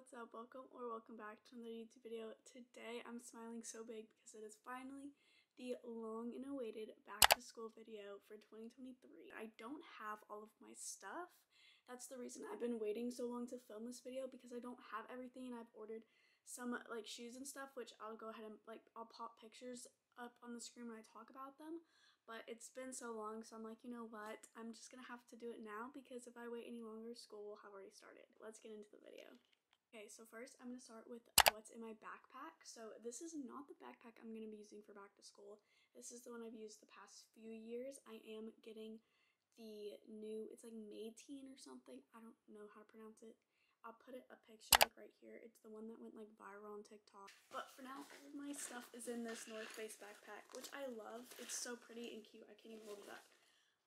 what's up? Welcome or welcome back to another YouTube video. Today I'm smiling so big because it is finally the long and awaited back to school video for 2023. I don't have all of my stuff. That's the reason I've been waiting so long to film this video because I don't have everything and I've ordered some like shoes and stuff which I'll go ahead and like I'll pop pictures up on the screen when I talk about them but it's been so long so I'm like you know what I'm just gonna have to do it now because if I wait any longer school will have already started. Let's get into the video. Okay, so first I'm going to start with what's in my backpack. So this is not the backpack I'm going to be using for back to school. This is the one I've used the past few years. I am getting the new, it's like Mayteen or something. I don't know how to pronounce it. I'll put it a picture like right here. It's the one that went like viral on TikTok. But for now, all of my stuff is in this North Face backpack, which I love. It's so pretty and cute. I can't even hold it up.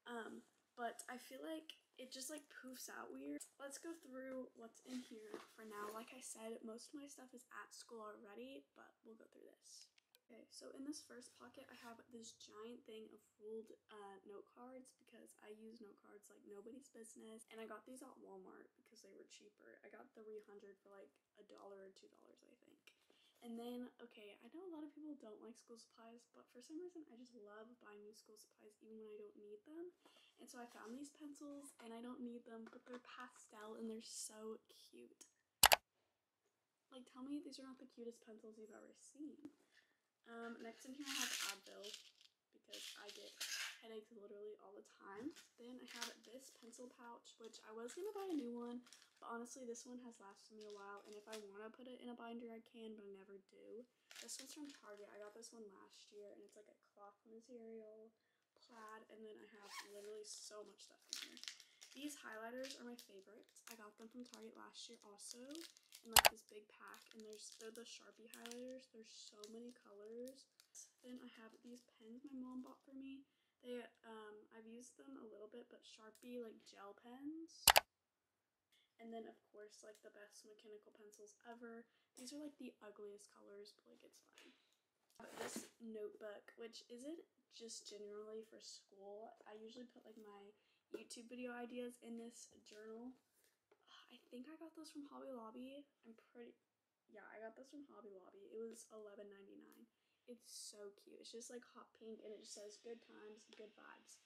Um, but I feel like it just like poofs out weird. Let's go through what's in here for now. Like I said, most of my stuff is at school already, but we'll go through this. Okay, so in this first pocket, I have this giant thing of ruled uh, note cards because I use note cards like nobody's business. And I got these at Walmart because they were cheaper. I got 300 for like a dollar or two dollars, I think. And then, okay, I know a lot of people don't like school supplies, but for some reason I just love buying new school supplies even when I don't need them. And so I found these pencils and I don't need them, but they're pastel and they're so cute. Like, tell me these are not the cutest pencils you've ever seen. Um, next in here I have Advil because I get headaches literally all the time. Then I have this pencil pouch, which I was going to buy a new one, but honestly this one has lasted me a while, and if I want to put it in a binder I can, but I never do. This one's from Target. I got this one last year, and it's like a cloth material, plaid, and then I have literally so much stuff in here. These highlighters are my favorites. I got them from Target last year also in like this big pack and there's they're the Sharpie highlighters. There's so many colors. Then I have these pens my mom bought for me. They, um, I've used them a little bit, but Sharpie, like, gel pens. And then, of course, like, the best mechanical pencils ever. These are, like, the ugliest colors, but, like, it's fine. This notebook, which isn't just generally for school. I usually put, like, my YouTube video ideas in this journal. I think I got this from Hobby Lobby. I'm pretty... Yeah, I got this from Hobby Lobby. It was $11.99. It's so cute. It's just like hot pink and it just says good times, good vibes.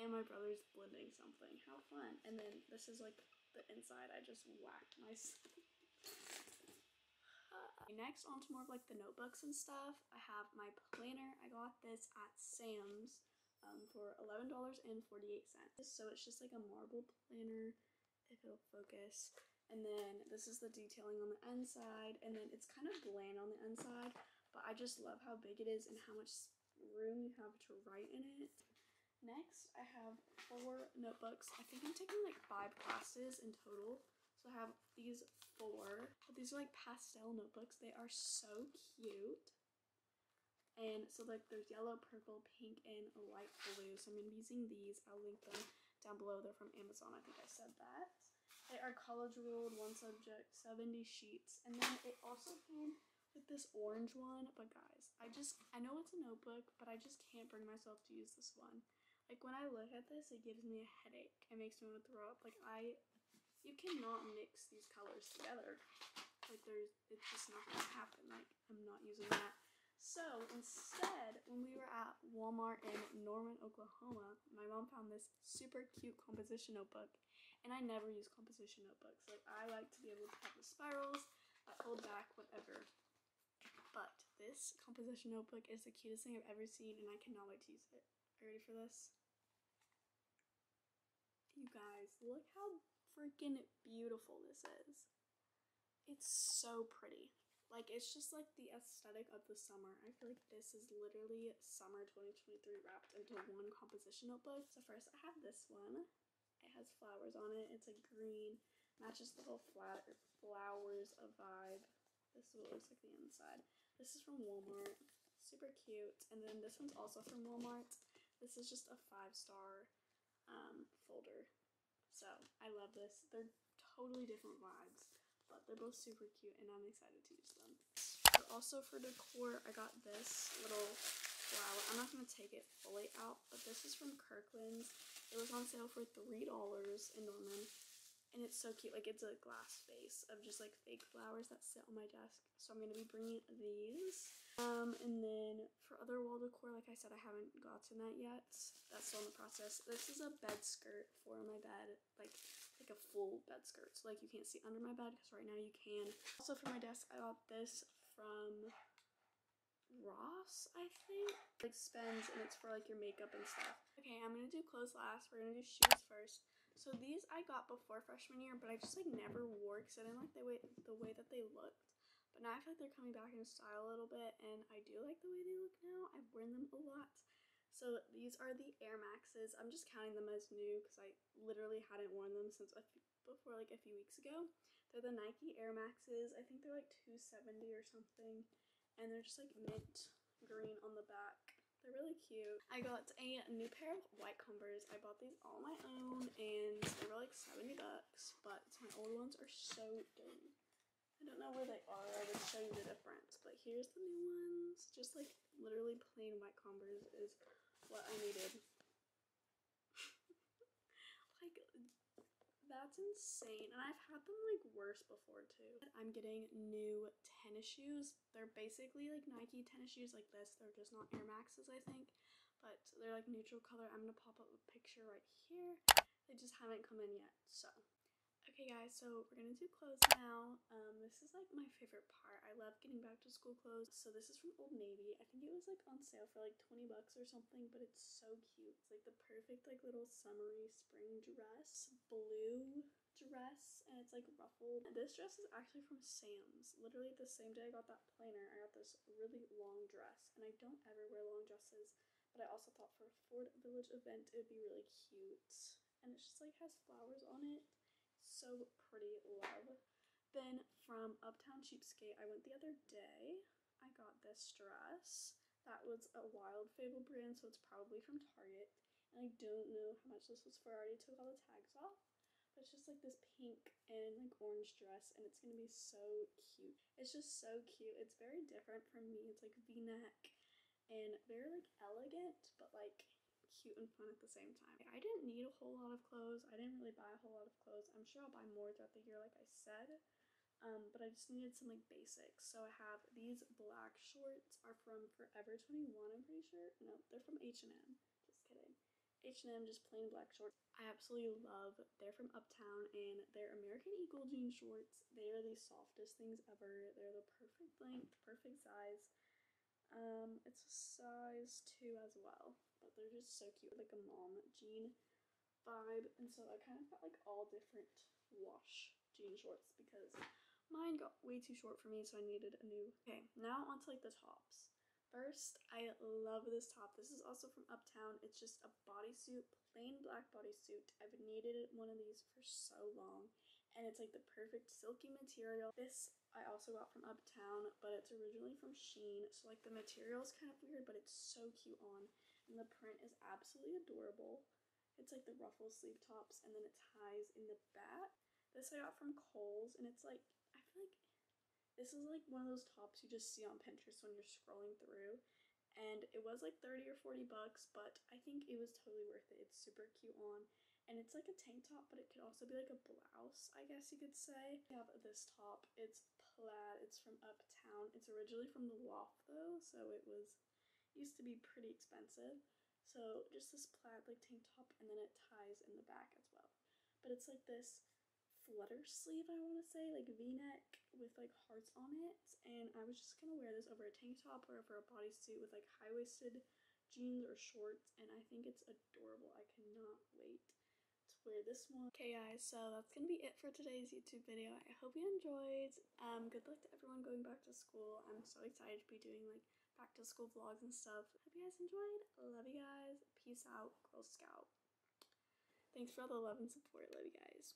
And my brother's blending something. How fun. And then this is like the inside. I just whacked myself. uh, next, on to more of like the notebooks and stuff. I have my planner. I got this at Sam's um, for $11.48. So it's just like a marble planner, if it'll focus. And then this is the detailing on the inside. And then it's kind of bland on the inside but I just love how big it is and how much room you have to write in it. Next, I have four notebooks. I think I'm taking like five classes in total. So I have these four. But these are like pastel notebooks. They are so cute. And so like there's yellow, purple, pink, and light blue. So I'm going to be using these. I'll link them down below. They're from Amazon. I think I said that. They are college ruled, one subject, 70 sheets. And then it also came with this orange one. But guys, I just, I know it's a notebook, but I just can't bring myself to use this one. Like when I look at this, it gives me a headache. It makes me want to throw up. Like I, you cannot mix these colors together. Like there's, it's just not to happen. Like I'm not using that. So instead, when we were at Walmart in Norman, Oklahoma, my mom found this super cute composition notebook. And I never use composition notebooks. Like I like to be able to have the spirals that hold back whatever but this composition notebook is the cutest thing I've ever seen and I cannot wait to use it. Are you ready for this? You guys, look how freaking beautiful this is. It's so pretty. Like, it's just like the aesthetic of the summer. I feel like this is literally summer 2023 wrapped into one composition notebook. So first I have this one. It has flowers on it. It's a green. Matches the whole flat flowers a vibe. This is what it looks like the inside. This is from Walmart. Super cute. And then this one's also from Walmart. This is just a five star um, folder. So I love this. They're totally different vibes, but they're both super cute and I'm excited to use them. But also for decor, I got this little flower. I'm not going to take it fully out, but this is from Kirkland's. It was on sale for $3 in Norman. and it's so cute. Like it's a glass vase of just like fake flowers that sit on my desk. So I'm gonna be bringing these. Um, and then for other wall decor, like I said, I haven't gotten that yet. That's still in the process. This is a bed skirt for my bed, like like a full bed skirt. So like you can't see under my bed because right now you can. Also for my desk, I got this from Ross, I think. Like spends and it's for like your makeup and stuff. Okay, I'm gonna do clothes last. We're gonna do shoes first. So these I got before freshman year, but I just like never wore because I didn't like the way the way that they looked. But now I feel like they're coming back in style a little bit, and I do like the way they look now. I've worn them a lot. So these are the Air Maxes. I'm just counting them as new because I literally hadn't worn them since before like a few weeks ago. They're the Nike Air Maxes. I think they're like 270 or something, and they're just like mint green on the back. They're really cute. I got a new pair of white Converse. I bought these all my own and they were like 70 bucks, but my old ones are so dirty. I don't know where they are. I would show you the difference, but here's the new ones. Just like literally plain white Converse is what I needed. like that's insane. And I've had them like worse before too. I'm getting new tennis shoes. They're basically like Nike tennis shoes like this. They're just not Air Maxes, I think. But they're like neutral color. I'm gonna pop up a picture right here. They just haven't come in yet, so Okay guys, so we're gonna do clothes now. Um, this is like my favorite part. I love getting back to school clothes. So this is from Old Navy. I think it was like on sale for like 20 bucks or something, but it's so cute. It's like the perfect like little summery spring dress, blue dress, and it's like ruffled. And this dress is actually from Sam's. Literally the same day I got that planner, I got this really long dress, and I don't ever wear long dresses, but I also thought for a Ford Village event it would be really cute. And it just like has flowers on it so pretty, love. Then from Uptown Cheapskate, I went the other day. I got this dress. That was a Wild Fable brand, so it's probably from Target. And I don't know how much this was for. I already took all the tags off. But it's just like this pink and like orange dress, and it's gonna be so cute. It's just so cute. It's very different from me. It's like v-neck and very like elegant, but like cute and fun at the same time. I didn't need a whole lot of clothes. I didn't really buy a whole lot of clothes. I'm sure I'll buy more throughout the year, like I said. Um, but I just needed some like basics. So I have these black shorts are from Forever 21, I'm pretty sure. No, they're from H&M. Just kidding. H&M, just plain black shorts. I absolutely love. They're from Uptown and they're American Eagle jean shorts. They are the softest things ever. They're the perfect length, perfect size. Um, it's a size 2 as well but they're just so cute, like a mom jean vibe. And so I kind of got like all different wash jean shorts because mine got way too short for me, so I needed a new. Okay, now onto like the tops. First, I love this top. This is also from Uptown. It's just a bodysuit, plain black bodysuit. I've needed one of these for so long. And it's like the perfect silky material. This I also got from Uptown, but it's originally from Shein. So like the material is kind of weird, but it's so cute on and the print is absolutely adorable. It's like the ruffle sleeve tops and then it ties in the back. This I got from Kohl's and it's like, I feel like this is like one of those tops you just see on Pinterest when you're scrolling through. And it was like 30 or 40 bucks, but I think it was totally worth it. It's super cute on. And it's like a tank top, but it could also be like a blouse, I guess you could say. I have this top. It's plaid. It's from Uptown. It's originally from the Loft though, so it was used to be pretty expensive. So just this plaid like tank top and then it ties in the back as well. But it's like this flutter sleeve, I want to say, like v-neck with like hearts on it. And I was just gonna wear this over a tank top or over a bodysuit with like high-waisted jeans or shorts. And I think it's adorable. I cannot wait for this one. Okay guys, so that's gonna be it for today's YouTube video. I hope you enjoyed. Um, good luck to everyone going back to school. I'm so excited to be doing like back to school vlogs and stuff. Hope you guys enjoyed. Love you guys. Peace out, Girl Scout. Thanks for all the love and support. Love you guys.